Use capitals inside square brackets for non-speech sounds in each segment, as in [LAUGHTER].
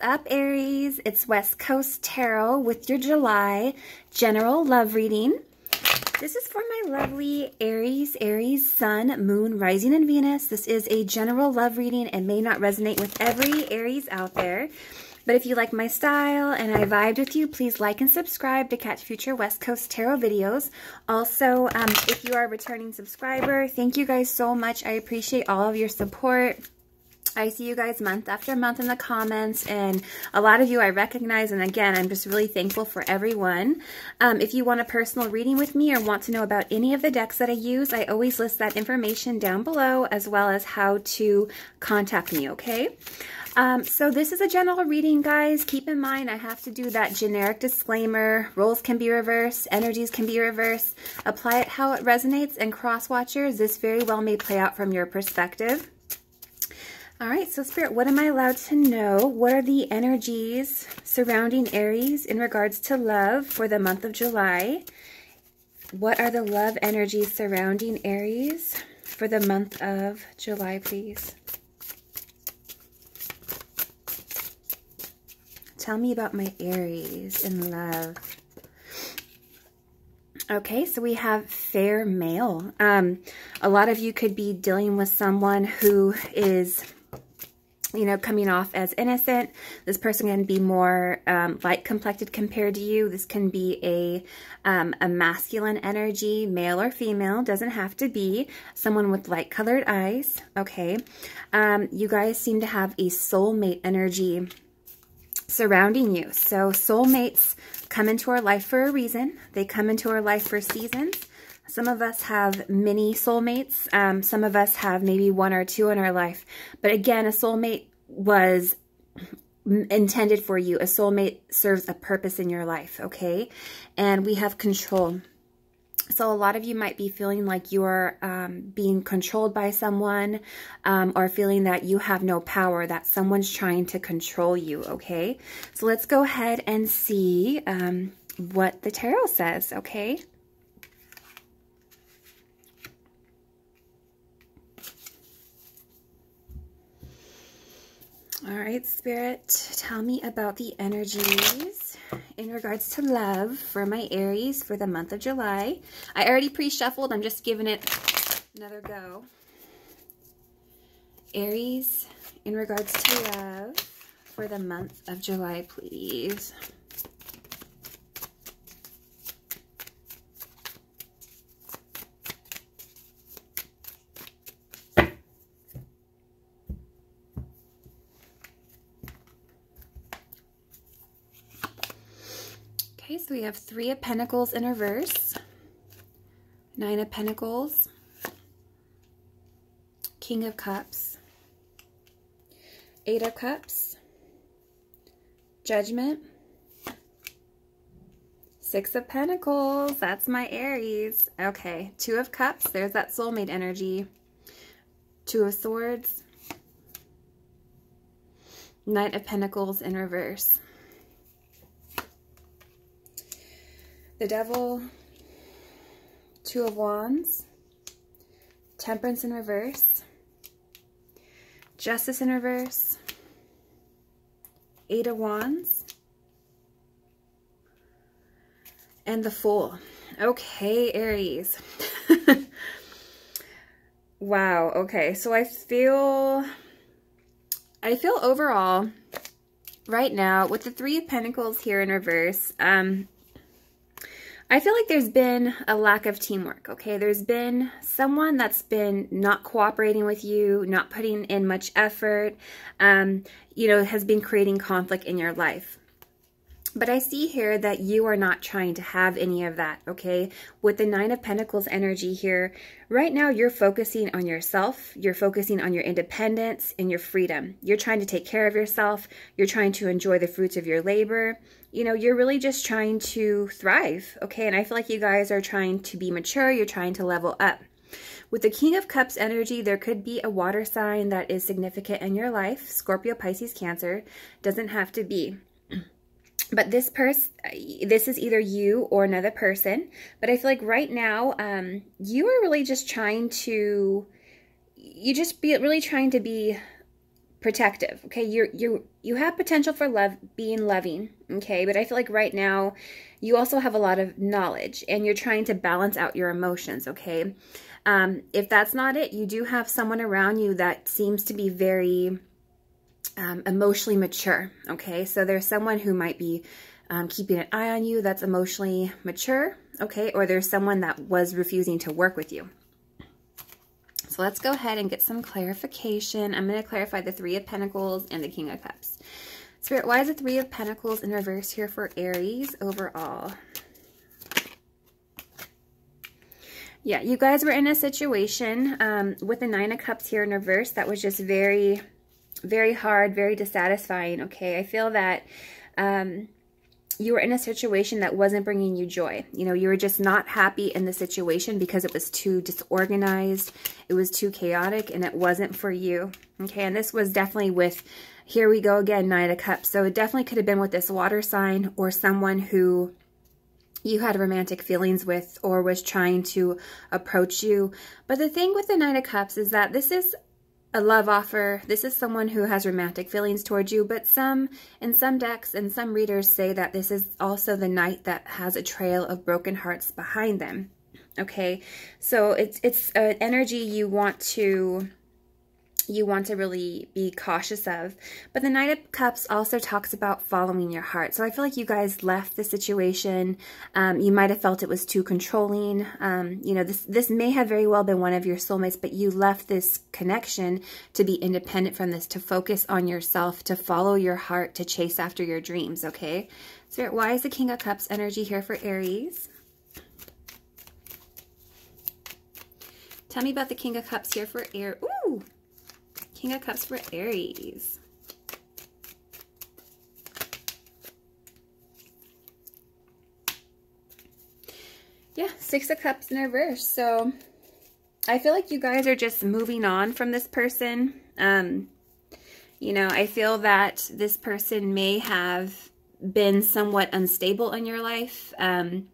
up, Aries? It's West Coast Tarot with your July general love reading. This is for my lovely Aries, Aries, Sun, Moon, Rising, and Venus. This is a general love reading and may not resonate with every Aries out there. But if you like my style and I vibed with you, please like and subscribe to catch future West Coast Tarot videos. Also, um, if you are a returning subscriber, thank you guys so much. I appreciate all of your support. I see you guys month after month in the comments, and a lot of you I recognize, and again, I'm just really thankful for everyone. Um, if you want a personal reading with me or want to know about any of the decks that I use, I always list that information down below, as well as how to contact me, okay? Um, so this is a general reading, guys. Keep in mind, I have to do that generic disclaimer. Roles can be reversed. Energies can be reversed. Apply it how it resonates. And cross-watchers, this very well may play out from your perspective. All right, so Spirit, what am I allowed to know? What are the energies surrounding Aries in regards to love for the month of July? What are the love energies surrounding Aries for the month of July, please? Tell me about my Aries in love. Okay, so we have fair male. Um, a lot of you could be dealing with someone who is you know, coming off as innocent. This person can be more um, light complected compared to you. This can be a, um, a masculine energy, male or female, doesn't have to be. Someone with light colored eyes, okay. Um, you guys seem to have a soulmate energy surrounding you. So soulmates come into our life for a reason. They come into our life for seasons. Some of us have many soulmates. Um, some of us have maybe one or two in our life. But again, a soulmate was intended for you. A soulmate serves a purpose in your life, okay? And we have control. So a lot of you might be feeling like you're um, being controlled by someone um, or feeling that you have no power, that someone's trying to control you, okay? So let's go ahead and see um, what the tarot says, okay? All right, Spirit, tell me about the energies in regards to love for my Aries for the month of July. I already pre-shuffled. I'm just giving it another go. Aries, in regards to love for the month of July, please so we have Three of Pentacles in reverse, Nine of Pentacles, King of Cups, Eight of Cups, Judgment, Six of Pentacles, that's my Aries. Okay, Two of Cups, there's that soulmate energy. Two of Swords, Knight of Pentacles in reverse. The Devil, Two of Wands, Temperance in reverse, Justice in reverse, Eight of Wands, and the Fool. Okay, Aries. [LAUGHS] wow, okay, so I feel, I feel overall, right now, with the Three of Pentacles here in reverse, um, I feel like there's been a lack of teamwork, okay? There's been someone that's been not cooperating with you, not putting in much effort, um, you know, has been creating conflict in your life. But I see here that you are not trying to have any of that, okay? With the Nine of Pentacles energy here, right now you're focusing on yourself. You're focusing on your independence and your freedom. You're trying to take care of yourself. You're trying to enjoy the fruits of your labor. You know, you're really just trying to thrive, okay? And I feel like you guys are trying to be mature. You're trying to level up. With the King of Cups energy, there could be a water sign that is significant in your life. Scorpio, Pisces, Cancer. Doesn't have to be [CLEARS THROAT] but this person this is either you or another person but i feel like right now um you are really just trying to you just be really trying to be protective. Okay, you're you you have potential for love being loving. Okay, but I feel like right now you also have a lot of knowledge and you're trying to balance out your emotions. Okay, um, if that's not it, you do have someone around you that seems to be very um, emotionally mature. Okay, so there's someone who might be um, keeping an eye on you that's emotionally mature. Okay, or there's someone that was refusing to work with you. Let's go ahead and get some clarification. I'm going to clarify the Three of Pentacles and the King of Cups. Spirit, why is the Three of Pentacles in reverse here for Aries overall? Yeah, you guys were in a situation um, with the Nine of Cups here in reverse that was just very, very hard, very dissatisfying, okay? I feel that um, you were in a situation that wasn't bringing you joy. You know, you were just not happy in the situation because it was too disorganized, it was too chaotic, and it wasn't for you. Okay, and this was definitely with, here we go again, Nine of Cups. So it definitely could have been with this water sign or someone who you had romantic feelings with or was trying to approach you. But the thing with the Knight of Cups is that this is a love offer. This is someone who has romantic feelings towards you, but some, in some decks and some readers say that this is also the knight that has a trail of broken hearts behind them. Okay, so it's, it's an energy you want to you want to really be cautious of. But the Knight of Cups also talks about following your heart. So I feel like you guys left the situation. Um, you might have felt it was too controlling. Um, you know, this, this may have very well been one of your soulmates, but you left this connection to be independent from this, to focus on yourself, to follow your heart, to chase after your dreams, okay? Spirit, why is the King of Cups energy here for Aries? Tell me about the King of Cups here for air. Ooh! King of Cups for Aries. Yeah, Six of Cups in reverse. So I feel like you guys are just moving on from this person. Um, you know, I feel that this person may have been somewhat unstable in your life. Um,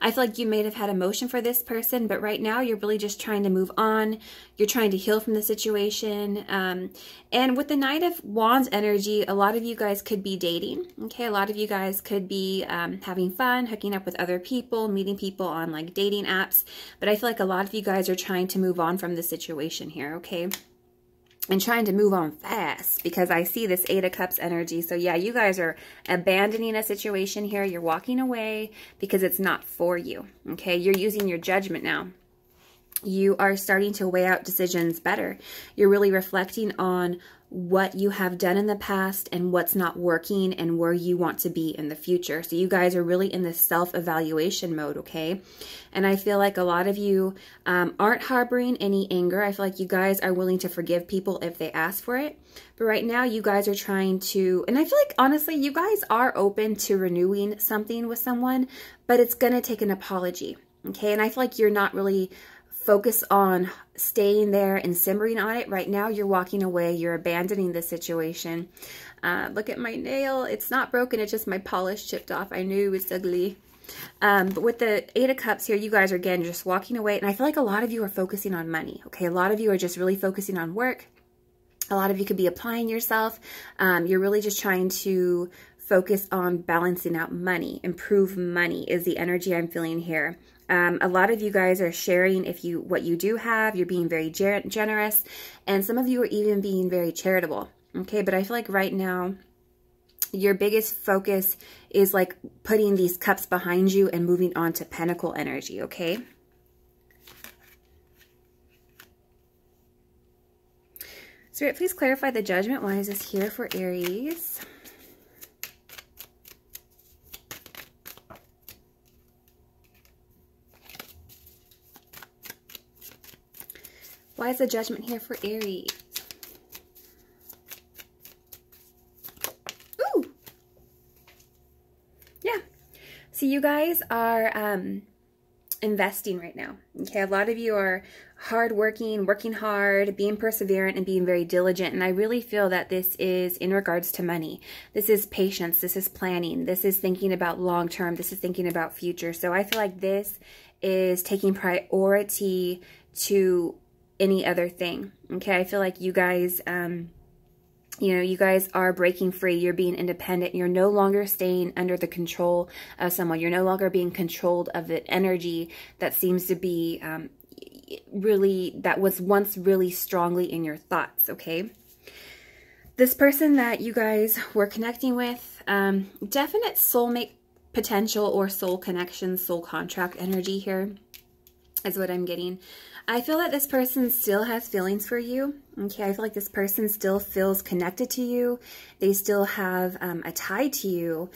I feel like you may have had emotion for this person, but right now you're really just trying to move on. You're trying to heal from the situation. Um, and with the Knight of Wands energy, a lot of you guys could be dating. Okay, a lot of you guys could be um, having fun, hooking up with other people, meeting people on like dating apps. But I feel like a lot of you guys are trying to move on from the situation here, okay? And trying to move on fast because I see this Eight of Cups energy. So yeah, you guys are abandoning a situation here. You're walking away because it's not for you. Okay, you're using your judgment now. You are starting to weigh out decisions better. You're really reflecting on what you have done in the past and what's not working and where you want to be in the future. So you guys are really in this self-evaluation mode, okay? And I feel like a lot of you um, aren't harboring any anger. I feel like you guys are willing to forgive people if they ask for it. But right now you guys are trying to, and I feel like honestly, you guys are open to renewing something with someone, but it's going to take an apology, okay? And I feel like you're not really focus on staying there and simmering on it. Right now, you're walking away. You're abandoning the situation. Uh, look at my nail. It's not broken. It's just my polish chipped off. I knew it was ugly. Um, but with the Eight of Cups here, you guys are, again, just walking away. And I feel like a lot of you are focusing on money. Okay, a lot of you are just really focusing on work. A lot of you could be applying yourself. Um, you're really just trying to focus on balancing out money, improve money is the energy I'm feeling here. Um, a lot of you guys are sharing if you what you do have. You're being very generous, and some of you are even being very charitable. Okay, but I feel like right now your biggest focus is like putting these cups behind you and moving on to pentacle energy. Okay. Spirit, please clarify the judgment. Why is this here for Aries? Why is the judgment here for Aries? Ooh! Yeah. So you guys are um, investing right now. Okay, a lot of you are hardworking, working hard, being perseverant, and being very diligent. And I really feel that this is in regards to money. This is patience. This is planning. This is thinking about long term. This is thinking about future. So I feel like this is taking priority to any other thing. Okay, I feel like you guys, um, you know, you guys are breaking free. You're being independent. You're no longer staying under the control of someone. You're no longer being controlled of the energy that seems to be um, really, that was once really strongly in your thoughts, okay? This person that you guys were connecting with, um, definite soulmate potential or soul connection, soul contract energy here is what I'm getting. I feel that this person still has feelings for you. Okay, I feel like this person still feels connected to you. They still have um, a tie to you.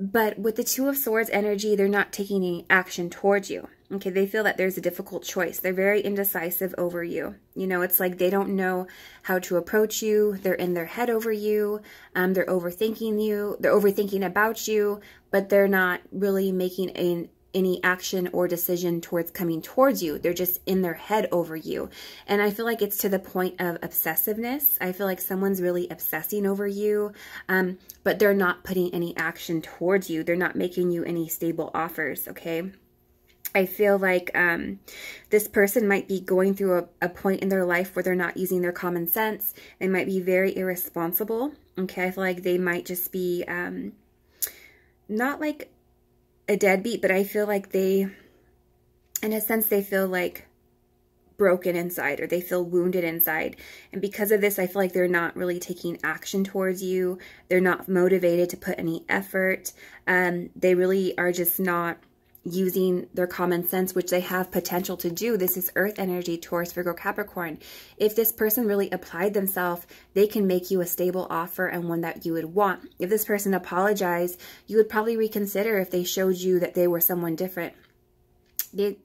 But with the Two of Swords energy, they're not taking any action towards you. Okay, they feel that there's a difficult choice. They're very indecisive over you. You know, it's like they don't know how to approach you. They're in their head over you. Um, they're overthinking you. They're overthinking about you, but they're not really making a, any action or decision towards coming towards you. They're just in their head over you. And I feel like it's to the point of obsessiveness. I feel like someone's really obsessing over you, um, but they're not putting any action towards you. They're not making you any stable offers, okay? I feel like um, this person might be going through a, a, point in their life where they're not using their common sense. They might be very irresponsible. Okay, I feel like they might just be um, not like a deadbeat, but I feel like they, in a sense, they feel like broken inside or they feel wounded inside. And because of this, I feel like they're not really taking action towards you. They're not motivated to put any effort. Um, they really are just not using their common sense, which they have potential to do. This is earth energy, Taurus, Virgo, Capricorn. If this person really applied themselves, they can make you a stable offer and one that you would want. If this person apologized, you would probably reconsider if they showed you that they were someone different.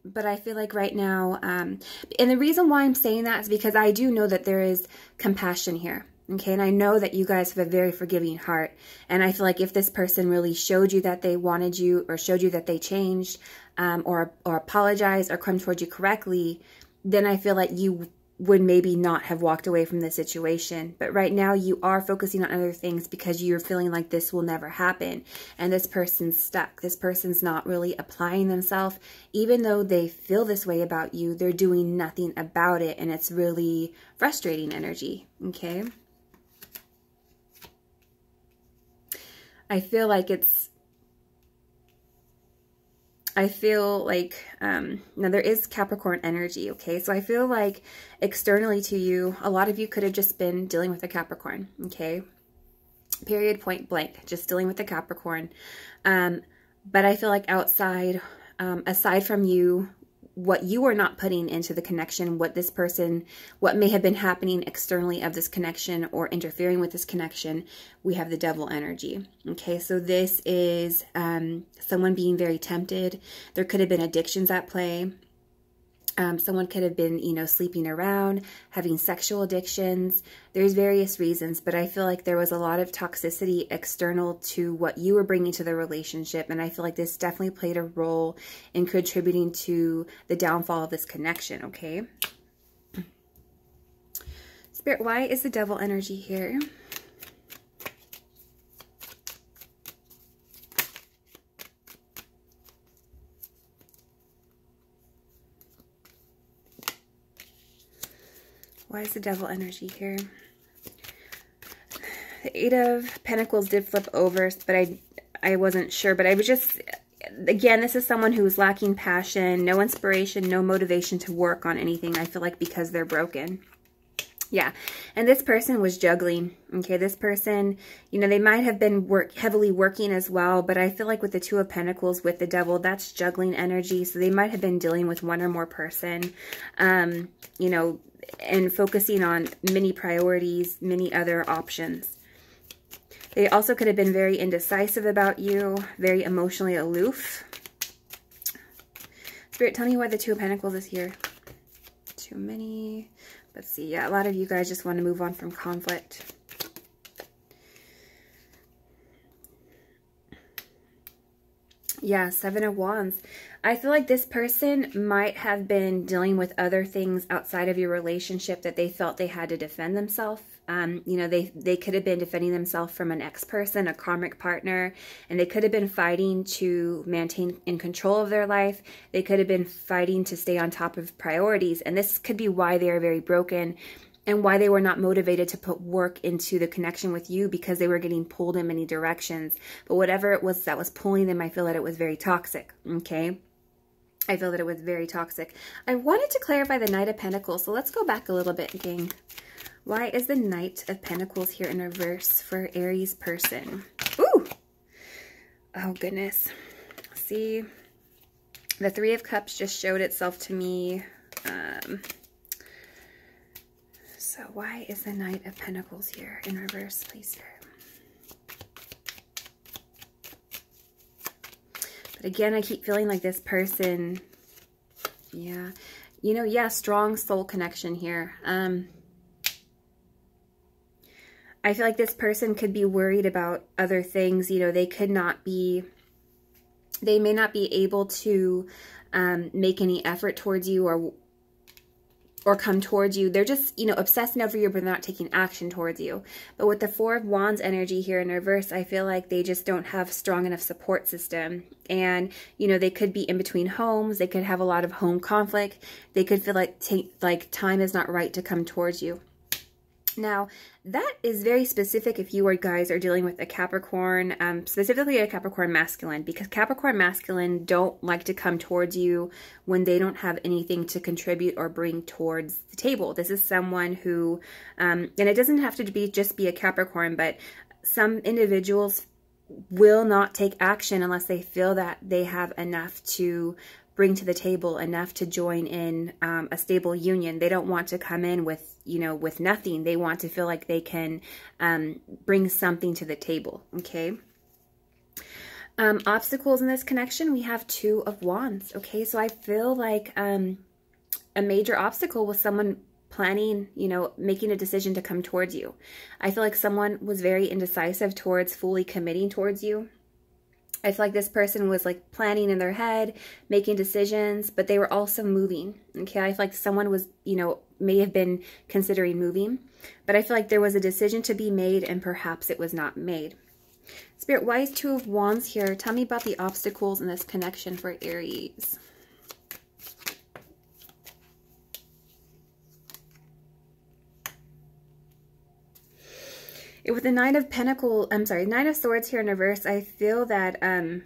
But I feel like right now, um, and the reason why I'm saying that is because I do know that there is compassion here. Okay, and I know that you guys have a very forgiving heart. And I feel like if this person really showed you that they wanted you or showed you that they changed um, or, or apologized or come towards you correctly, then I feel like you would maybe not have walked away from the situation. But right now you are focusing on other things because you're feeling like this will never happen. And this person's stuck. This person's not really applying themselves. Even though they feel this way about you, they're doing nothing about it. And it's really frustrating energy. Okay. I feel like it's, I feel like, um, now there is Capricorn energy, okay? So I feel like externally to you, a lot of you could have just been dealing with a Capricorn, okay? Period, point blank, just dealing with a Capricorn. Um, but I feel like outside, um, aside from you what you are not putting into the connection, what this person, what may have been happening externally of this connection or interfering with this connection, we have the devil energy. Okay, so this is um, someone being very tempted. There could have been addictions at play. Um, someone could have been, you know, sleeping around, having sexual addictions. There's various reasons, but I feel like there was a lot of toxicity external to what you were bringing to the relationship. And I feel like this definitely played a role in contributing to the downfall of this connection, okay? Spirit, why is the devil energy here? Why is the devil energy here? The Eight of Pentacles did flip over, but I, I wasn't sure. But I was just, again, this is someone who is lacking passion, no inspiration, no motivation to work on anything. I feel like because they're broken. Yeah, and this person was juggling. Okay, this person, you know, they might have been work heavily working as well, but I feel like with the Two of Pentacles, with the Devil, that's juggling energy. So they might have been dealing with one or more person. Um, you know, and focusing on many priorities, many other options. They also could have been very indecisive about you, very emotionally aloof. Spirit, tell me why the Two of Pentacles is here. Too many. Let's see. Yeah, a lot of you guys just want to move on from conflict. Yeah, Seven of Wands. I feel like this person might have been dealing with other things outside of your relationship that they felt they had to defend themselves. Um, you know, they, they could have been defending themselves from an ex-person, a karmic partner, and they could have been fighting to maintain in control of their life. They could have been fighting to stay on top of priorities, and this could be why they are very broken and why they were not motivated to put work into the connection with you because they were getting pulled in many directions. But whatever it was that was pulling them, I feel that it was very toxic, okay? I feel that it was very toxic. I wanted to clarify the Knight of Pentacles, so let's go back a little bit, gang. Why is the Knight of Pentacles here in reverse for Aries person? Ooh! Oh, goodness. See, the Three of Cups just showed itself to me. Um, so why is the Knight of Pentacles here in reverse, please? But again, I keep feeling like this person, yeah, you know, yeah, strong soul connection here. Um, I feel like this person could be worried about other things. You know, they could not be, they may not be able to um, make any effort towards you or or come towards you. They're just, you know, obsessing over you, but they're not taking action towards you. But with the Four of Wands energy here in reverse, I feel like they just don't have strong enough support system. And, you know, they could be in between homes. They could have a lot of home conflict. They could feel like, like time is not right to come towards you. Now, that is very specific if you or guys are dealing with a Capricorn, um, specifically a Capricorn masculine, because Capricorn masculine don't like to come towards you when they don't have anything to contribute or bring towards the table. This is someone who, um, and it doesn't have to be just be a Capricorn, but some individuals will not take action unless they feel that they have enough to bring to the table enough to join in um, a stable union. They don't want to come in with, you know, with nothing. They want to feel like they can um, bring something to the table, okay? Um, obstacles in this connection, we have two of wands, okay? So I feel like um, a major obstacle was someone planning, you know, making a decision to come towards you. I feel like someone was very indecisive towards fully committing towards you. I feel like this person was like planning in their head, making decisions, but they were also moving. Okay, I feel like someone was, you know, may have been considering moving, but I feel like there was a decision to be made and perhaps it was not made. Spirit, why is Two of Wands here? Tell me about the obstacles in this connection for Aries. With the Nine of Pentacles, I'm sorry, Nine of Swords here in reverse, I feel that um,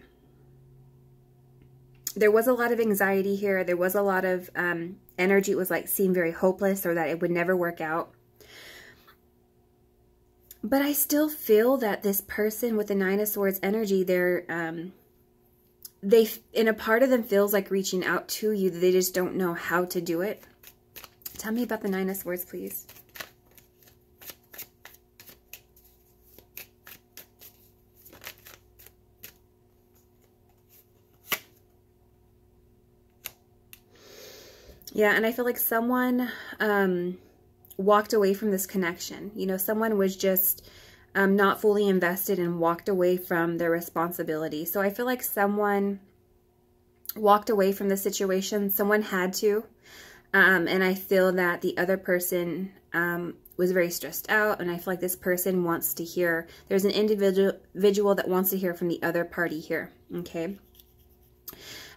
there was a lot of anxiety here. There was a lot of um, energy. It was like seemed very hopeless or that it would never work out. But I still feel that this person with the Nine of Swords energy, they're, um, they, in a part of them feels like reaching out to you. They just don't know how to do it. Tell me about the Nine of Swords, please. Yeah, and I feel like someone um, walked away from this connection. You know, someone was just um, not fully invested and walked away from their responsibility. So I feel like someone walked away from the situation. Someone had to. Um, and I feel that the other person um, was very stressed out. And I feel like this person wants to hear, there's an individual, individual that wants to hear from the other party here. Okay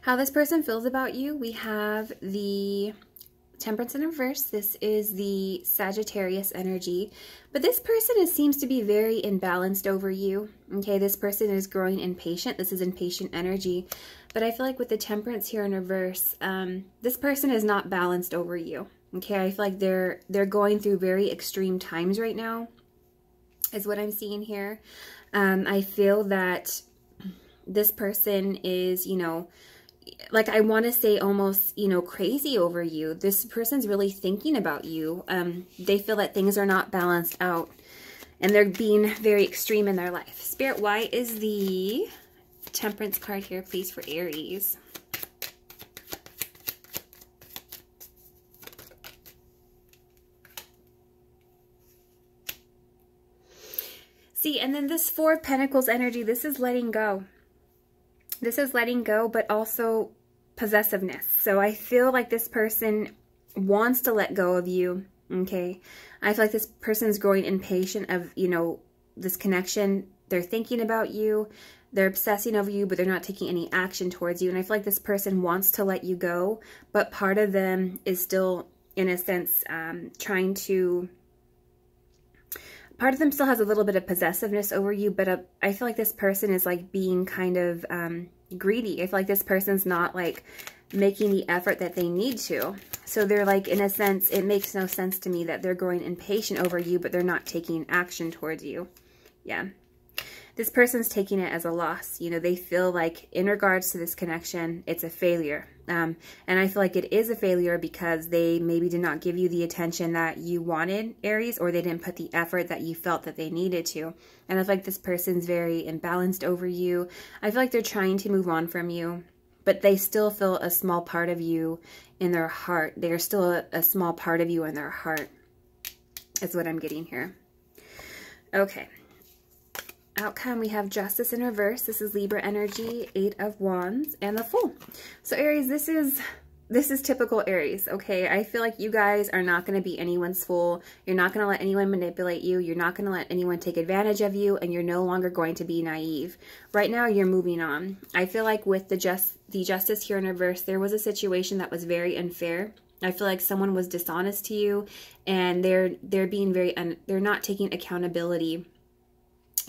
how this person feels about you. We have the Temperance in reverse. This is the Sagittarius energy. But this person is, seems to be very imbalanced over you. Okay, this person is growing impatient. This is impatient energy. But I feel like with the Temperance here in reverse, um, this person is not balanced over you. Okay, I feel like they're they're going through very extreme times right now, is what I'm seeing here. Um, I feel that this person is, you know, like I want to say almost, you know, crazy over you. This person's really thinking about you. Um, they feel that things are not balanced out and they're being very extreme in their life. Spirit, why is the temperance card here, please, for Aries? See, and then this Four of Pentacles energy, this is letting go. This is letting go, but also possessiveness. So I feel like this person wants to let go of you, okay? I feel like this person's growing impatient of, you know, this connection. They're thinking about you. They're obsessing over you, but they're not taking any action towards you. And I feel like this person wants to let you go, but part of them is still in a sense, um, trying to part of them still has a little bit of possessiveness over you, but uh, I feel like this person is like being kind of um, greedy. I feel like this person's not like making the effort that they need to. So they're like, in a sense, it makes no sense to me that they're growing impatient over you, but they're not taking action towards you. Yeah. This person's taking it as a loss. You know, they feel like in regards to this connection, it's a failure. Um, and I feel like it is a failure because they maybe did not give you the attention that you wanted, Aries, or they didn't put the effort that you felt that they needed to. And I feel like this person's very imbalanced over you. I feel like they're trying to move on from you, but they still feel a small part of you in their heart. They are still a, a small part of you in their heart, is what I'm getting here. Okay, outcome, we have Justice in reverse. This is Libra energy, Eight of Wands, and the Fool. So Aries, this is this is typical Aries, okay? I feel like you guys are not going to be anyone's fool. You're not going to let anyone manipulate you. You're not going to let anyone take advantage of you, and you're no longer going to be naive. Right now, you're moving on. I feel like with the just the justice here in reverse, there was a situation that was very unfair. I feel like someone was dishonest to you, and they're they're being very un, they're not taking accountability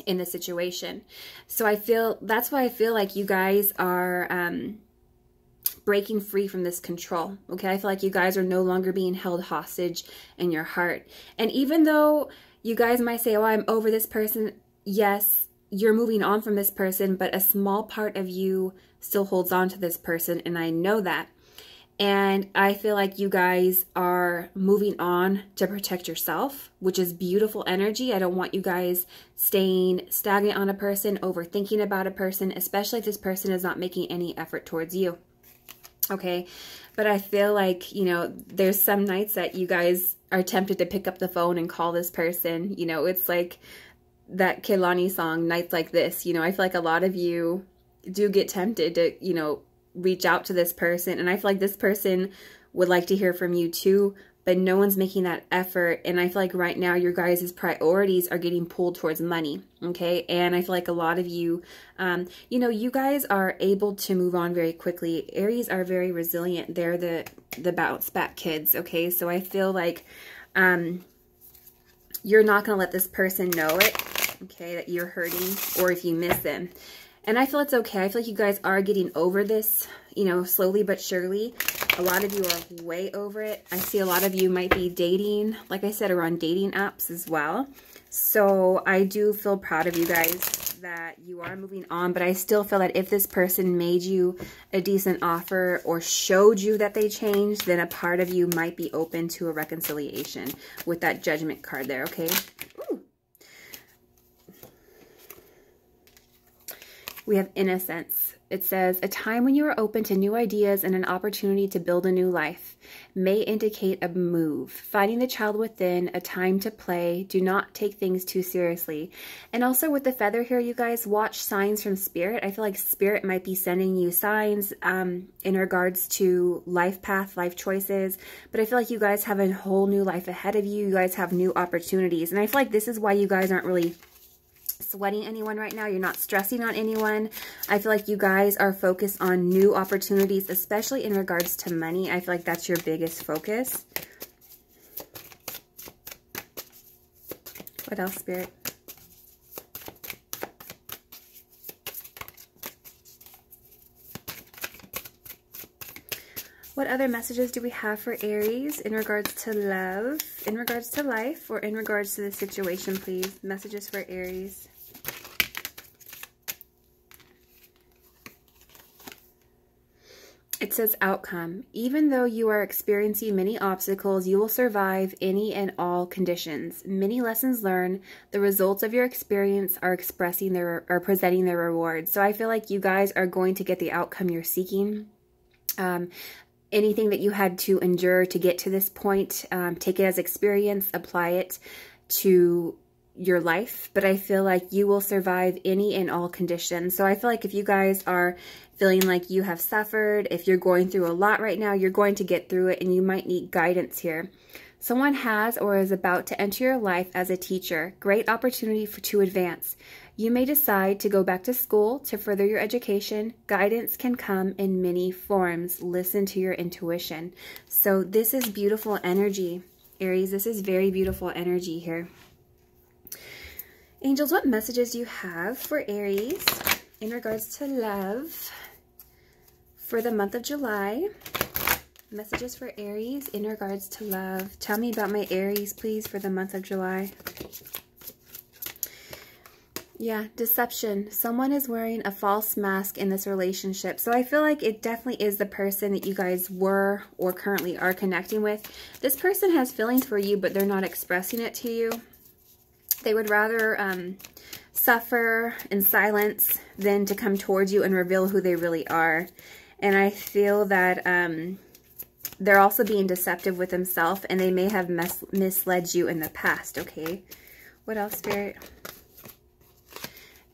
in the situation. So I feel that's why I feel like you guys are um, breaking free from this control. Okay, I feel like you guys are no longer being held hostage in your heart. And even though you guys might say, "Oh, I'm over this person," yes, you're moving on from this person, but a small part of you still holds on to this person, and I know that. And I feel like you guys are moving on to protect yourself, which is beautiful energy. I don't want you guys staying stagnant on a person, overthinking about a person, especially if this person is not making any effort towards you. Okay. But I feel like, you know, there's some nights that you guys are tempted to pick up the phone and call this person. You know, it's like that Kehlani song, Nights Like This. You know, I feel like a lot of you do get tempted to, you know, reach out to this person. And I feel like this person would like to hear from you too, but no one's making that effort. And I feel like right now your guys' priorities are getting pulled towards money. Okay. And I feel like a lot of you, um, you know, you guys are able to move on very quickly. Aries are very resilient. They're the, the bounce back kids. Okay. So I feel like, um, you're not going to let this person know it. Okay. That you're hurting or if you miss them. And I feel it's okay. I feel like you guys are getting over this, you know, slowly but surely. A lot of you are way over it. I see a lot of you might be dating, like I said, are on dating apps as well. So I do feel proud of you guys that you are moving on, but I still feel that if this person made you a decent offer or showed you that they changed, then a part of you might be open to a reconciliation with that judgment card there, okay? We have innocence. It says, a time when you are open to new ideas and an opportunity to build a new life may indicate a move. Finding the child within, a time to play. Do not take things too seriously. And also with the feather here, you guys, watch signs from spirit. I feel like spirit might be sending you signs um, in regards to life path, life choices. But I feel like you guys have a whole new life ahead of you. You guys have new opportunities. And I feel like this is why you guys aren't really sweating anyone right now. You're not stressing on anyone. I feel like you guys are focused on new opportunities, especially in regards to money. I feel like that's your biggest focus. What else, Spirit? What other messages do we have for Aries in regards to love, in regards to life, or in regards to the situation, please? Messages for Aries. It says outcome. Even though you are experiencing many obstacles, you will survive any and all conditions. Many lessons learned. The results of your experience are expressing their are presenting their rewards. So I feel like you guys are going to get the outcome you're seeking. Um, anything that you had to endure to get to this point, um, take it as experience, apply it to your life. But I feel like you will survive any and all conditions. So I feel like if you guys are feeling like you have suffered, if you're going through a lot right now, you're going to get through it and you might need guidance here. Someone has or is about to enter your life as a teacher. Great opportunity for to advance. You may decide to go back to school to further your education. Guidance can come in many forms. Listen to your intuition. So this is beautiful energy, Aries. This is very beautiful energy here. Angels, what messages do you have for Aries in regards to love for the month of July? Messages for Aries in regards to love. Tell me about my Aries, please, for the month of July. Yeah, deception. Someone is wearing a false mask in this relationship. So I feel like it definitely is the person that you guys were or currently are connecting with. This person has feelings for you, but they're not expressing it to you. They would rather um, suffer in silence than to come towards you and reveal who they really are. And I feel that um, they're also being deceptive with themselves and they may have misled you in the past, okay? What else, Spirit?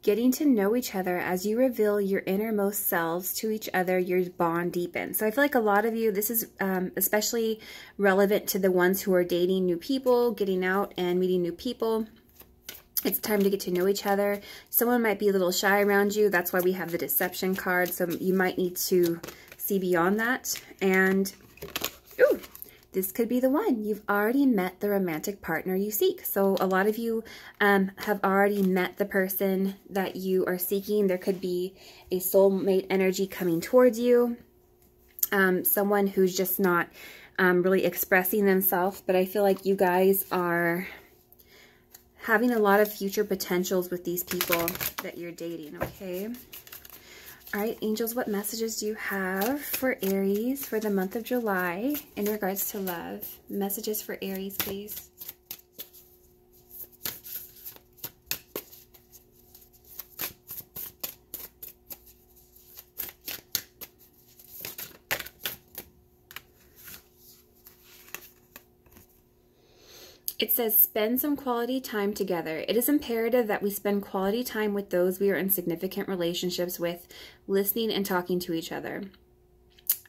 Getting to know each other as you reveal your innermost selves to each other, your bond deepens. So I feel like a lot of you, this is um, especially relevant to the ones who are dating new people, getting out and meeting new people. It's time to get to know each other. Someone might be a little shy around you. That's why we have the deception card. So you might need to see beyond that. And, ooh, this could be the one. You've already met the romantic partner you seek. So a lot of you um, have already met the person that you are seeking. There could be a soulmate energy coming towards you. Um, someone who's just not um, really expressing themselves. But I feel like you guys are having a lot of future potentials with these people that you're dating, okay? All right, angels, what messages do you have for Aries for the month of July in regards to love? Messages for Aries, please. Says, spend some quality time together. It is imperative that we spend quality time with those we are in significant relationships with, listening and talking to each other.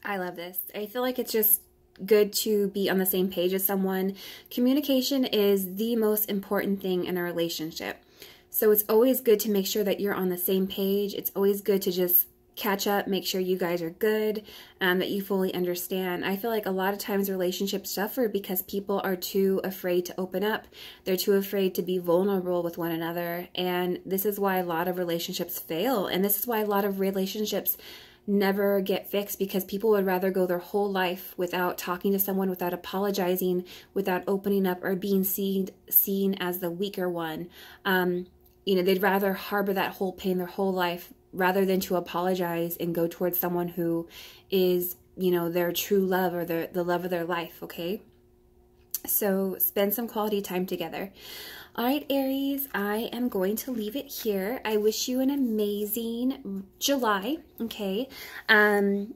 I love this. I feel like it's just good to be on the same page as someone. Communication is the most important thing in a relationship. So it's always good to make sure that you're on the same page. It's always good to just catch up, make sure you guys are good, um, that you fully understand. I feel like a lot of times relationships suffer because people are too afraid to open up. They're too afraid to be vulnerable with one another. And this is why a lot of relationships fail. And this is why a lot of relationships never get fixed because people would rather go their whole life without talking to someone, without apologizing, without opening up or being seen seen as the weaker one. Um, you know, they'd rather harbor that whole pain their whole life rather than to apologize and go towards someone who is, you know, their true love or their, the love of their life, okay? So spend some quality time together. All right, Aries, I am going to leave it here. I wish you an amazing July, okay? Um,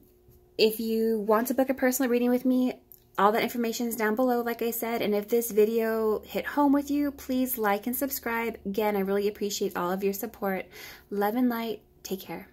if you want to book a personal reading with me, all that information is down below, like I said. And if this video hit home with you, please like and subscribe. Again, I really appreciate all of your support. Love and light. Take care.